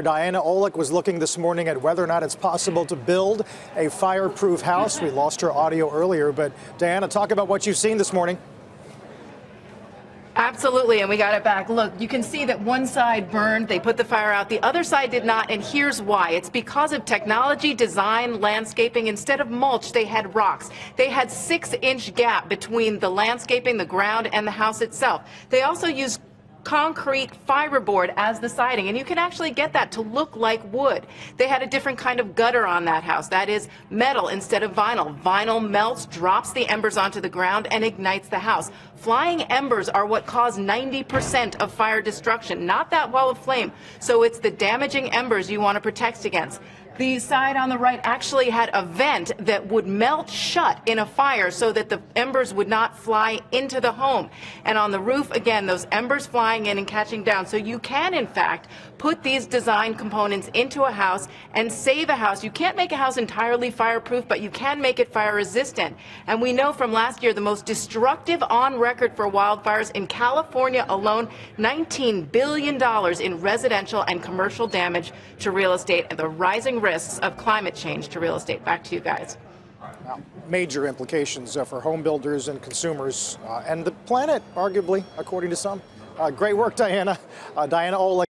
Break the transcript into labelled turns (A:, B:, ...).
A: Diana Olick was looking this morning at whether or not it's possible to build a fireproof house. We lost her audio earlier, but Diana, talk about what you've seen this morning.
B: Absolutely, and we got it back. Look, you can see that one side burned, they put the fire out, the other side did not, and here's why. It's because of technology, design, landscaping. Instead of mulch, they had rocks. They had six inch gap between the landscaping, the ground, and the house itself. They also used concrete fiberboard as the siding, and you can actually get that to look like wood. They had a different kind of gutter on that house. That is metal instead of vinyl. Vinyl melts, drops the embers onto the ground, and ignites the house. Flying embers are what cause 90% of fire destruction, not that wall of flame. So it's the damaging embers you want to protect against. The side on the right actually had a vent that would melt shut in a fire so that the embers would not fly into the home. And on the roof, again, those embers flying in and catching down. So you can, in fact, put these design components into a house and save a house. You can't make a house entirely fireproof, but you can make it fire resistant. And we know from last year the most destructive on record for wildfires in California alone, $19 billion in residential and commercial damage to real estate and the rising risk risks of climate change to real estate. Back to you guys.
A: major implications uh, for home builders and consumers uh, and the planet, arguably, according to some. Uh, great work, Diana. Uh, Diana Olick.